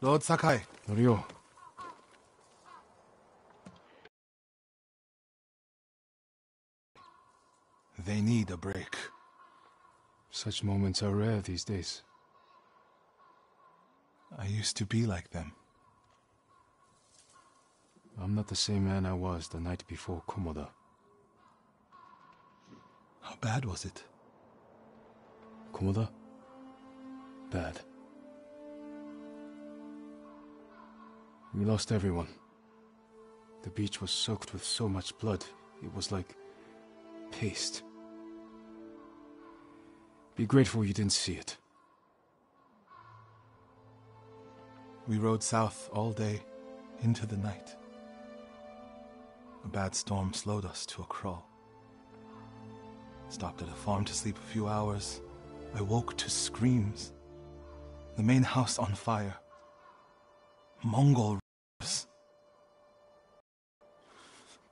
Lord Sakai, they need a break. such moments are rare these days. I used to be like them. I'm not the same man I was the night before Komoda. How bad was it? Komoda? Bad. We lost everyone. The beach was soaked with so much blood, it was like paste. Be grateful you didn't see it. We rode south all day into the night. A bad storm slowed us to a crawl. Stopped at a farm to sleep a few hours. I woke to screams. The main house on fire. Mongol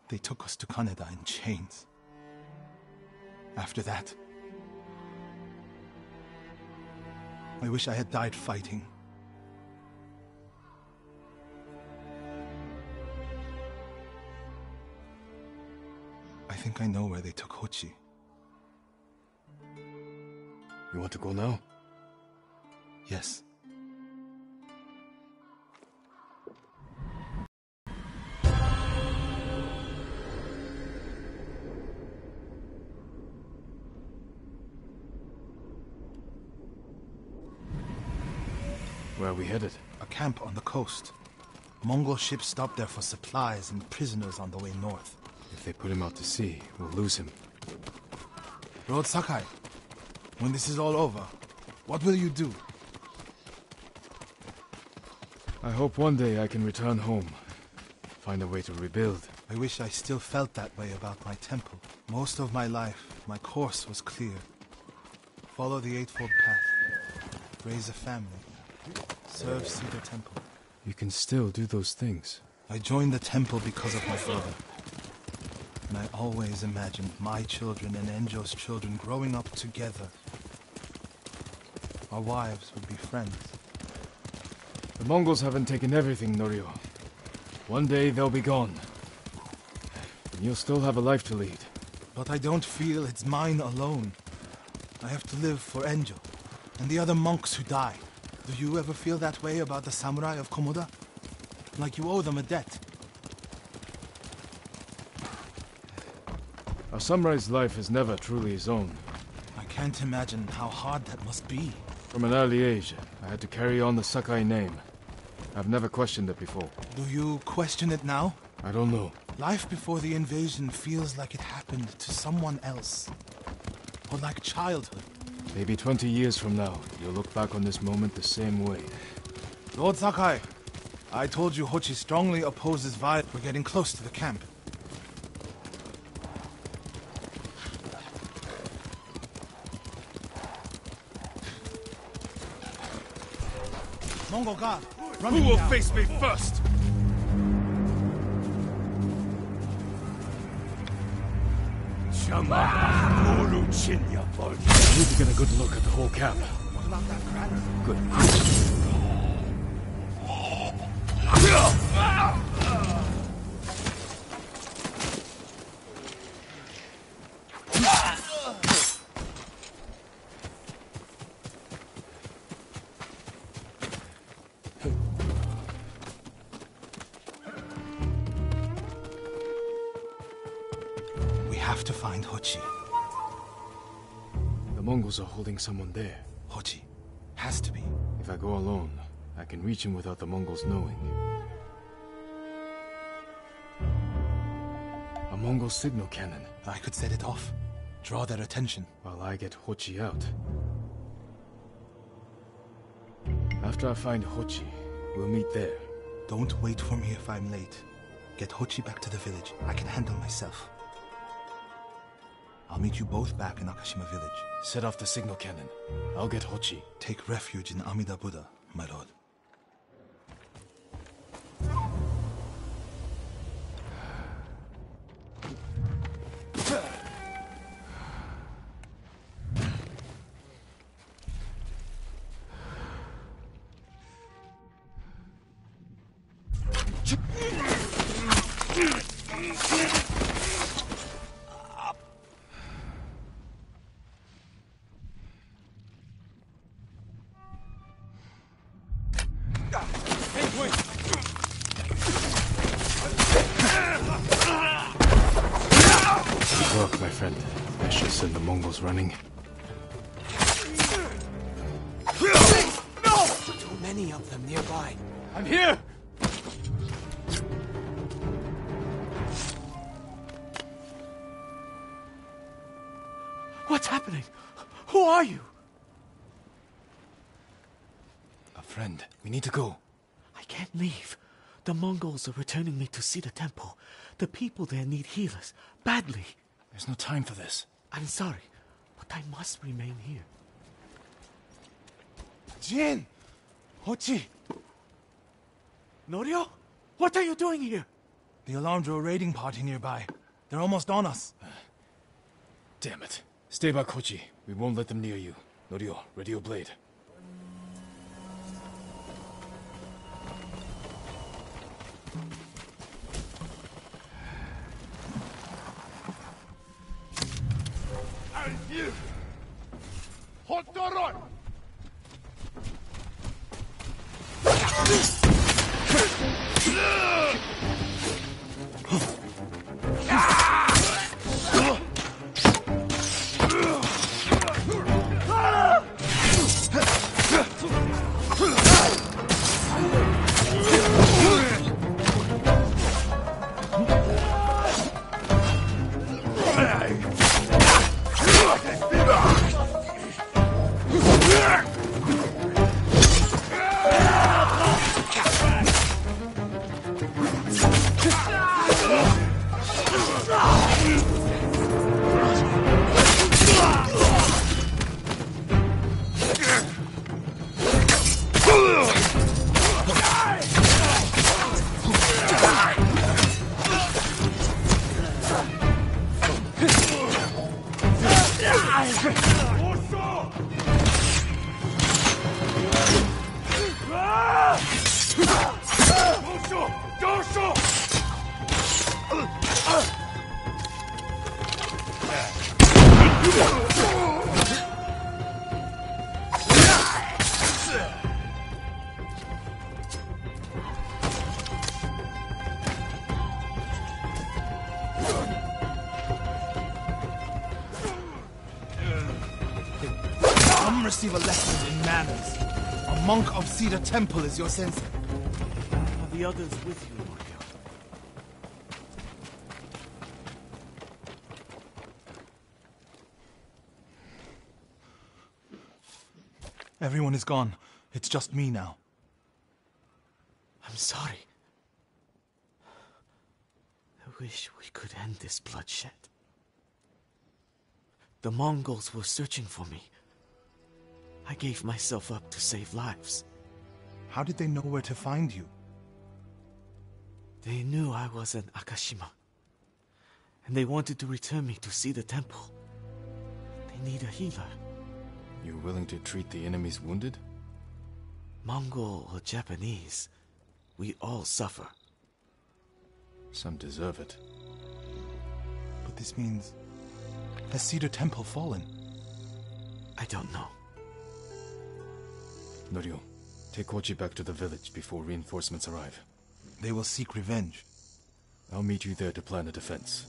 They took us to Kaneda in chains. After that, I wish I had died fighting. I think I know where they took Hochi. You want to go now? Yes. Where are we headed? A camp on the coast. Mongol ships stopped there for supplies and prisoners on the way north. If they put him out to sea, we'll lose him. Lord Sakai, when this is all over, what will you do? I hope one day I can return home. Find a way to rebuild. I wish I still felt that way about my temple. Most of my life, my course was clear. Follow the Eightfold Path. Raise a family. Serve Cedar Temple. You can still do those things. I joined the temple because of my brother. And I always imagined my children and Enjo's children growing up together. Our wives would be friends. The Mongols haven't taken everything, Norio. One day they'll be gone. And you'll still have a life to lead. But I don't feel it's mine alone. I have to live for Enjo and the other monks who died. Do you ever feel that way about the samurai of Komoda? Like you owe them a debt? A samurai's life is never truly his own. I can't imagine how hard that must be. From an early age, I had to carry on the Sakai name. I've never questioned it before. Do you question it now? I don't know. Life before the invasion feels like it happened to someone else. Or like childhood. Maybe 20 years from now, you'll look back on this moment the same way. Lord Sakai, I told you Hochi strongly opposes violence. We're getting close to the camp. Mongol guard, run Who will down. face me first? Chama Oluchinya Volk. I need to get a good look at the whole camp. What about that crater? Good. Holding someone there. Hochi. Has to be. If I go alone, I can reach him without the Mongols knowing. A Mongol signal cannon, I could set it off. Draw their attention. while I get Hochi out. After I find Hochi, we'll meet there. Don't wait for me if I'm late. Get Hochi back to the village. I can handle myself. I'll meet you both back in Akashima village. Set off the signal cannon. I'll get Hochi. Take refuge in Amida Buddha, my lord. What's happening? Who are you? A friend. We need to go. I can't leave. The Mongols are returning me to see the temple. The people there need healers. Badly. There's no time for this. I'm sorry, but I must remain here. Jin! Hochi! Norio? What are you doing here? The alarm drew a raiding party nearby. They're almost on us. Uh, Damn it. Stay back, Kochi. We won't let them near you. Norio, ready your blade. Come receive a lesson in manners. A monk of Cedar Temple is your sensei. Are the others with you, Norio? Everyone is gone. It's just me now. I'm sorry. I wish we could end this bloodshed. The Mongols were searching for me. I gave myself up to save lives. How did they know where to find you? They knew I was an Akashima. And they wanted to return me to see the temple. They need a healer. You're willing to treat the enemy's wounded? Mongol or Japanese, we all suffer. Some deserve it. But this means. Has Cedar Temple fallen? I don't know. Norio, take Kochi back to the village before reinforcements arrive. They will seek revenge. I'll meet you there to plan a defense.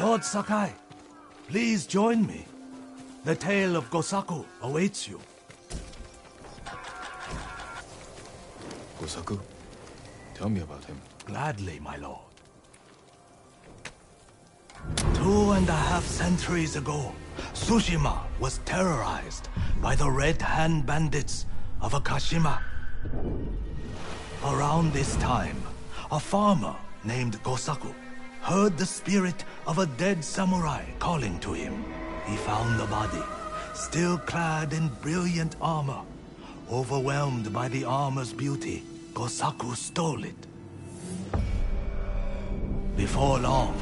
Lord Sakai, please join me. The tale of Gosaku awaits you. Gosaku? Tell me about him. Gladly, my lord. Two and a half centuries ago, Tsushima was terrorized by the Red Hand Bandits of Akashima. Around this time, a farmer named Gosaku heard the spirit of a dead samurai calling to him. He found the body, still clad in brilliant armor. Overwhelmed by the armor's beauty, Gosaku stole it. Before long,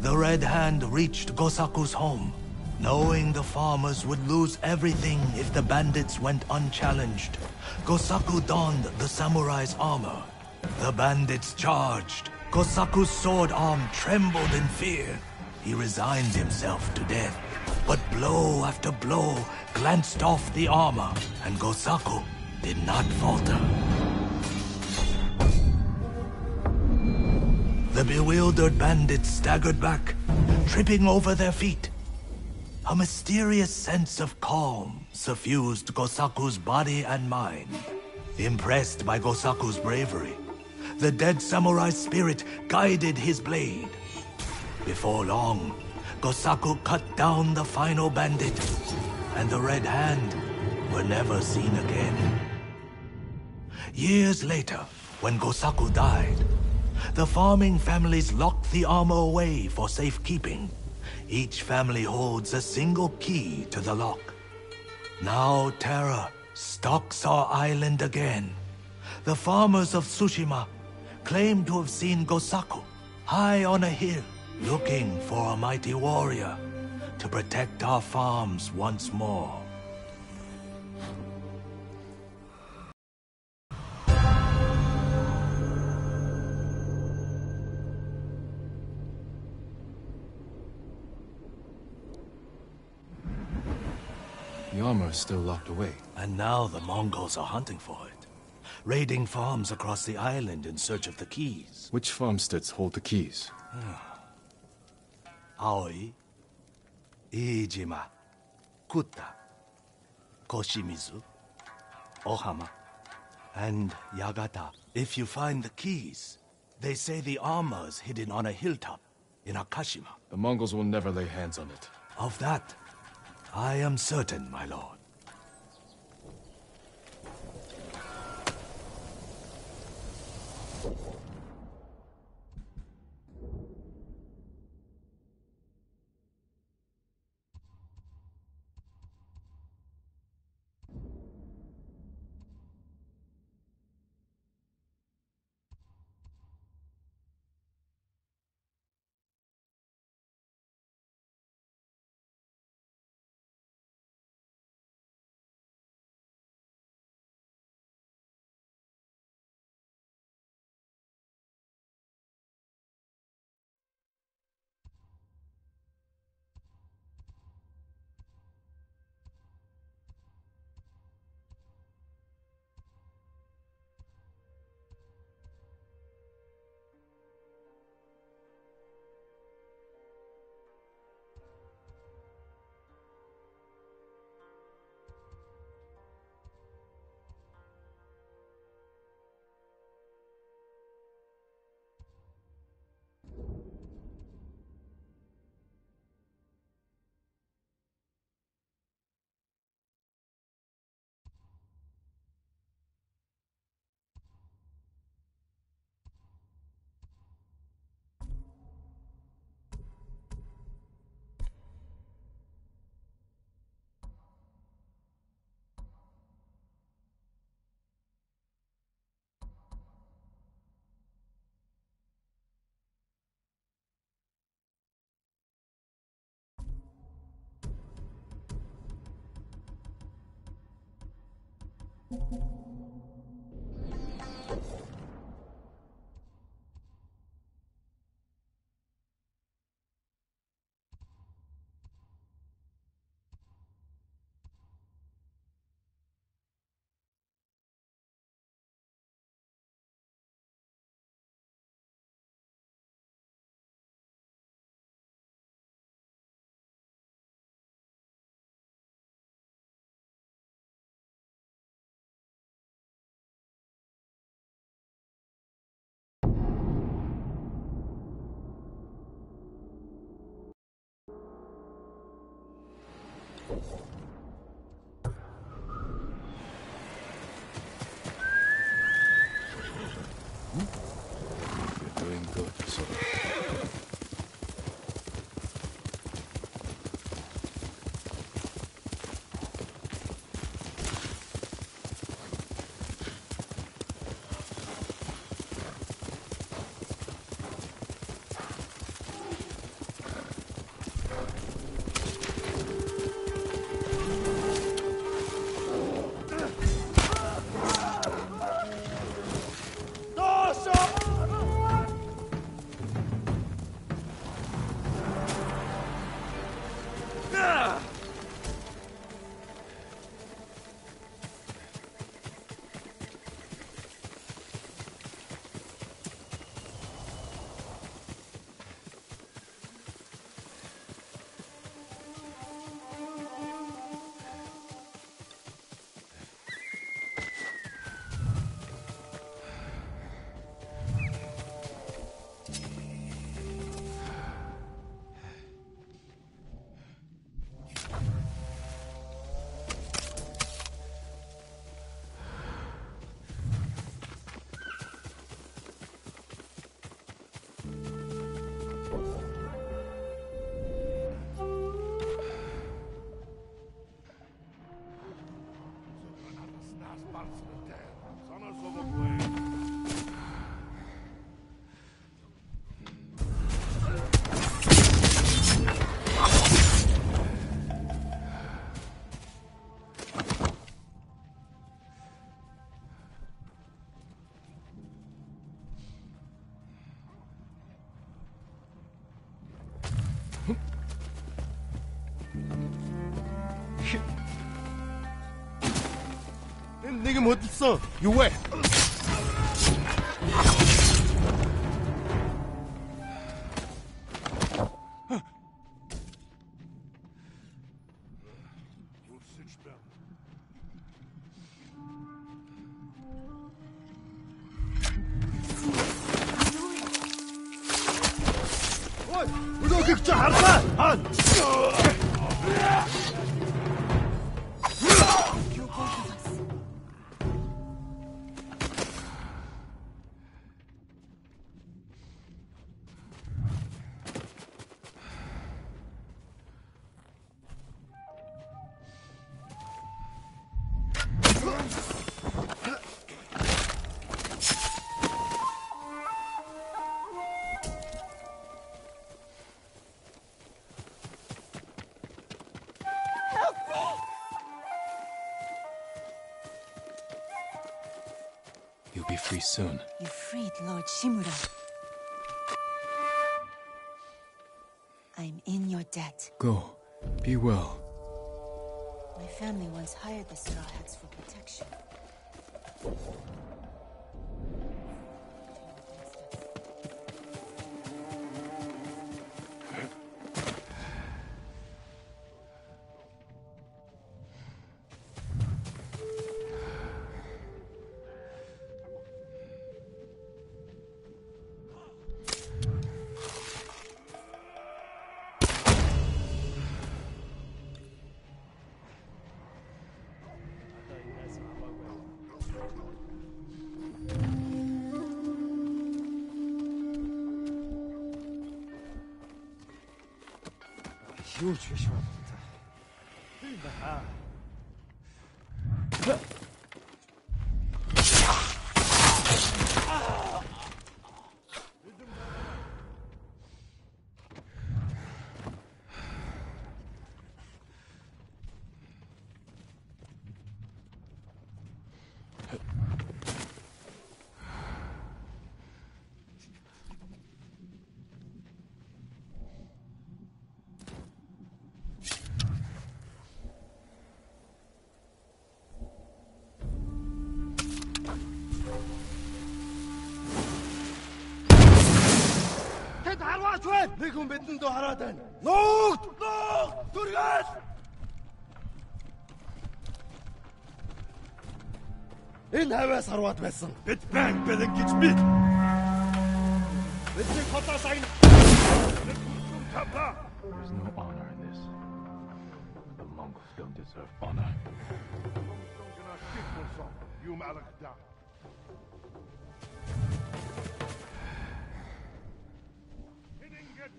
the Red Hand reached Gosaku's home. Knowing the farmers would lose everything if the bandits went unchallenged, Gosaku donned the samurai's armor. The bandits charged. Gosaku's sword arm trembled in fear. He resigned himself to death. But blow after blow glanced off the armor, and Gosaku did not falter. The bewildered bandits staggered back, tripping over their feet. A mysterious sense of calm suffused Gosaku's body and mind. Impressed by Gosaku's bravery, the dead samurai's spirit guided his blade. Before long, Gosaku cut down the final bandit, and the Red Hand were never seen again. Years later, when Gosaku died, the farming families locked the armor away for safekeeping. Each family holds a single key to the lock. Now terror stalks our island again. The farmers of Tsushima claim to have seen Gosaku high on a hill, looking for a mighty warrior to protect our farms once more. The armor is still locked away. And now the Mongols are hunting for it, raiding farms across the island in search of the keys. Which farmsteads hold the keys? Ah. Aoi, Iijima, Kuta, Koshimizu, Ohama, and Yagata. If you find the keys, they say the armor is hidden on a hilltop in Akashima. The Mongols will never lay hands on it. Of that, I am certain, my lord. Son of a blade. so you wait. Be free soon. You freed Lord Shimura. I'm in your debt. Go. Be well. My family once hired the Straw Hats for protection. Юу ч биш байна. Би баа. тэр хүн бидэнд дөө хараад байна. Нуугд! Нуугд! Түргээл! Энэ хаваас харваад байсан. Бид байг бэлэг гэж бид. Бидний хотоос агна. There's no honor in this. The monks don't deserve honor. You are not fit for some. You malakda. Not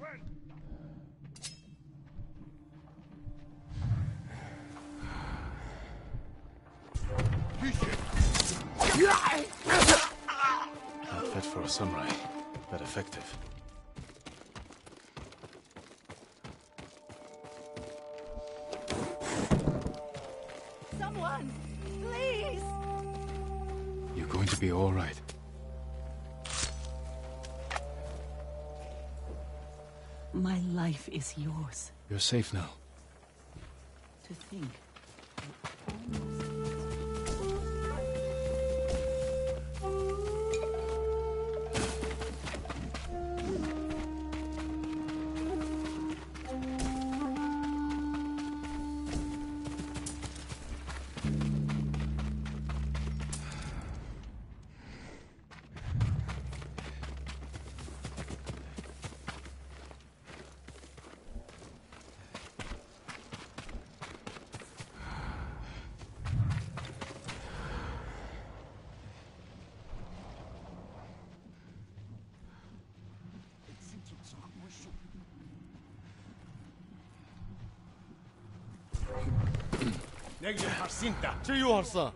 fit for a samurai, but effective. Someone! Please! You're going to be all right. My life is yours. You're safe now. To think. Яг л харсан та. Чи юу харсан?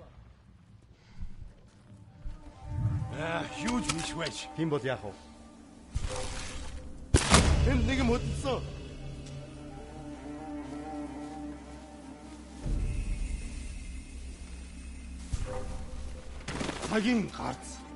Аа, huge fish wedge. Тим бол яах вэ? Тэнд нэг юм хөдөлсөн. Хагийн гарц.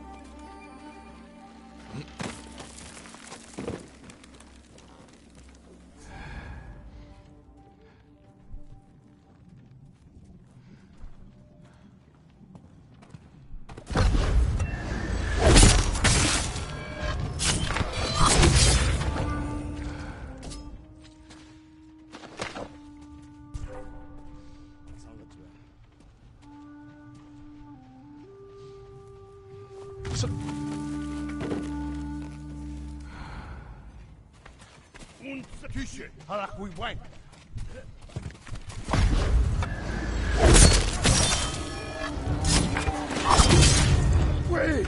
츠. Und Küche. Halak we wank. Wait.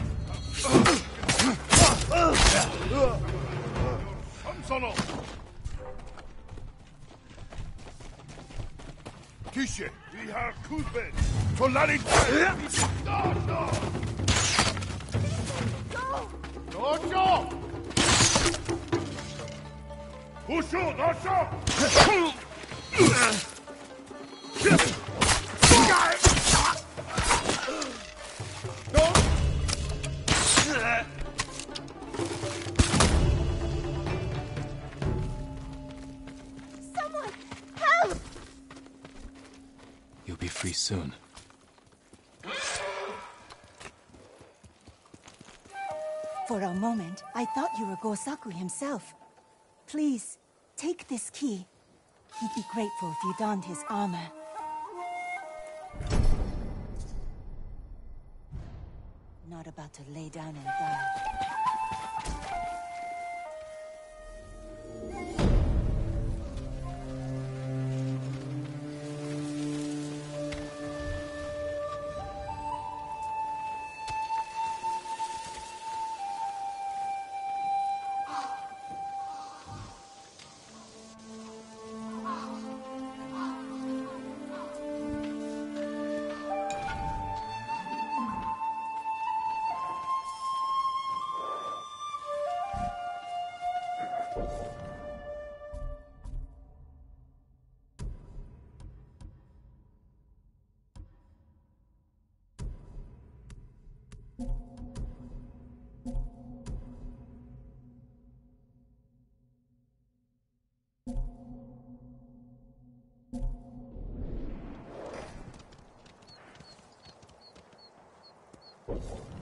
Vi har kuben. Tolani. Gosaku himself. Please, take this key. He'd be grateful if you donned his armor. Not about to lay down and die. Thank you.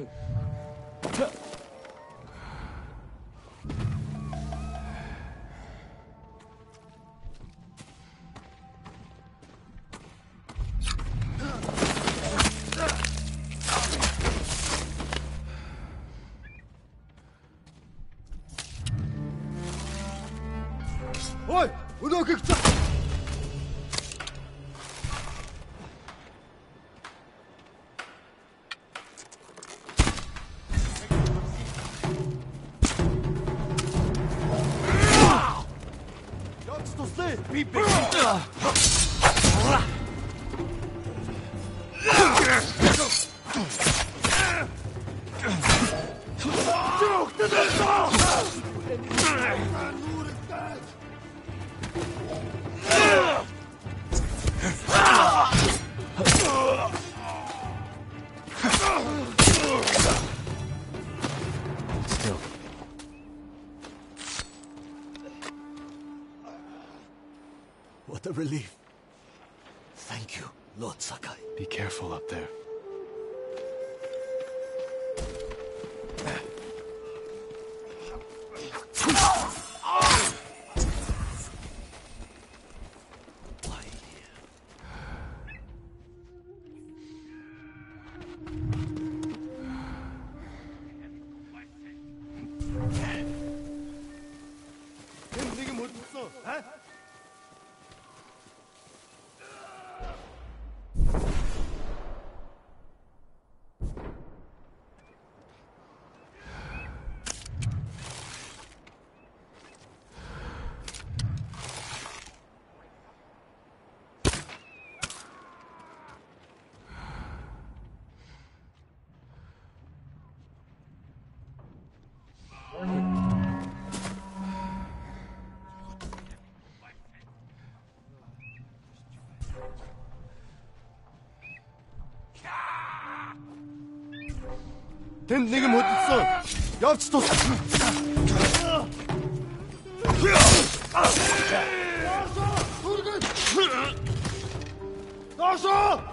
Huh. estos de mi bebida. Duke, the Тэнд нэг юм хөдөлсөн. Явц тус. Доошоо! Haşa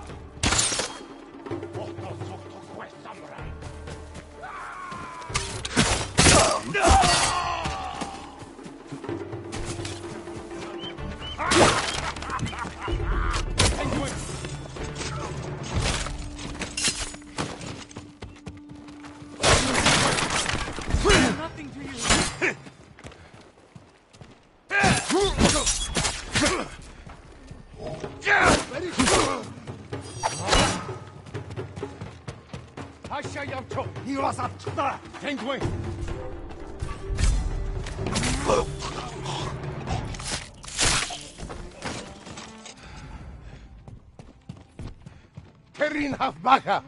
się Jawczo! Miłosawcza! Dziękuję! Kerin Hafbacha!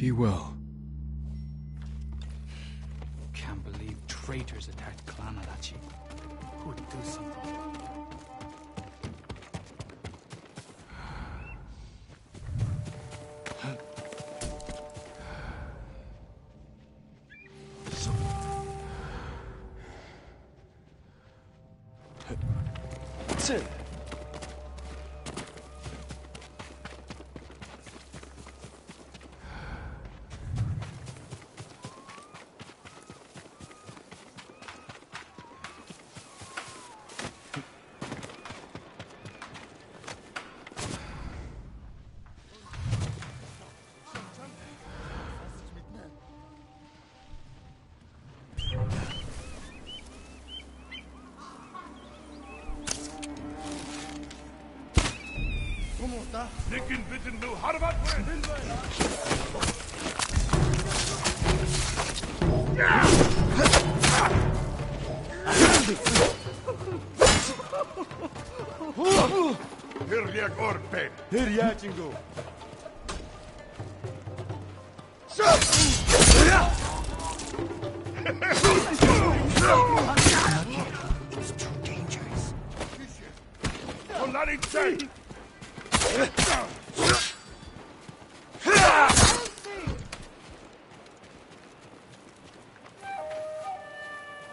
Be well. Can't believe traitors attacked Clan Adachi. Who would do something? Two. da. Nicken bitte nur. Harvard, Hirjak Orpe. Hirjak 친구.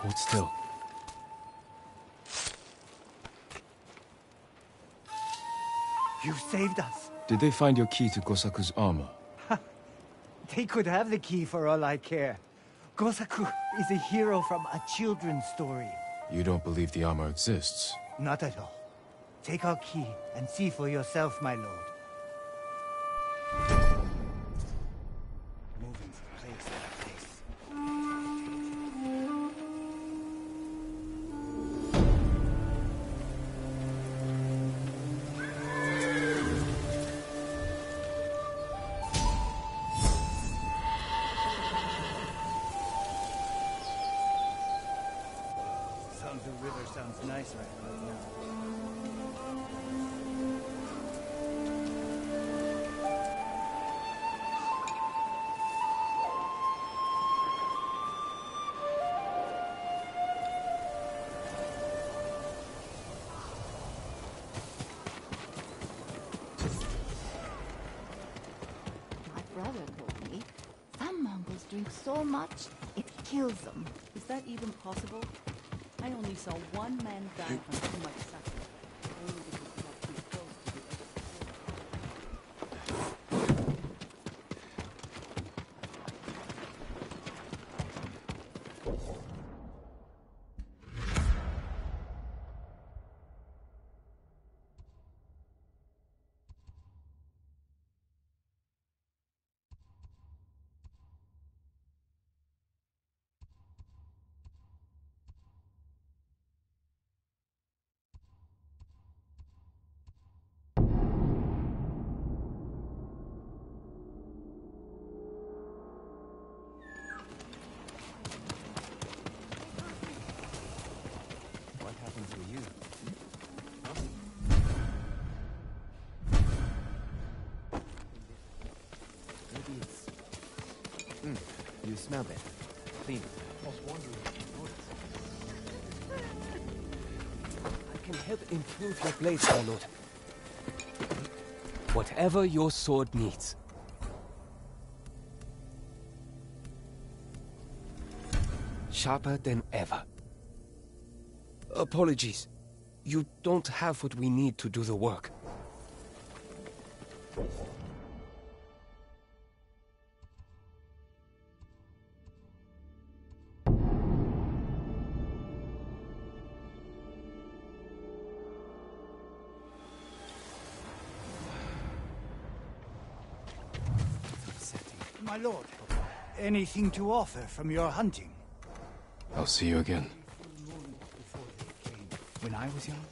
Hold still. You saved us. Did they find your key to Gosaku's armor? They could have the key for all I care. Gosaku is a hero from a children's story. You don't believe the armor exists? Not at all. Take our key and see for yourself, my lord. Much it kills them. Is that even possible? I only saw one man die from too much suffering. You smell better. Clean. I can help improve your blades, my lord. Whatever your sword needs. Sharper than ever. Apologies. You don't have what we need to do the work. Anything to offer from your hunting? I'll see you again. When I was young,